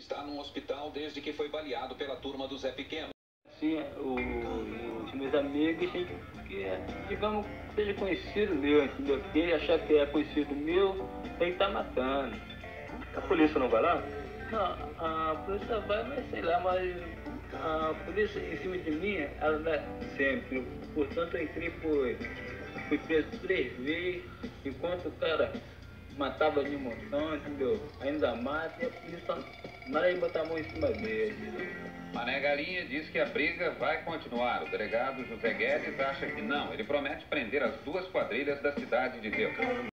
Está num hospital desde que foi baleado pela turma do Zé Pequeno. Sim, o- os meus amigos, que, é, digamos, seja conhecido meu, entendeu? Quem achar que é conhecido meu, que estar matando. A polícia não vai lá? Não, a polícia vai, mas sei lá, mas a polícia em cima de mim, ela dá sempre. Portanto, eu entrei por. Fui preso três vezes, enquanto o cara matava de montão, entendeu? Ainda mata e a polícia nada de botar a mão em cima dele. Mané Galinha diz que a briga vai continuar. O delegado José Guedes acha que não. Ele promete prender as duas quadrilhas da cidade de Deus.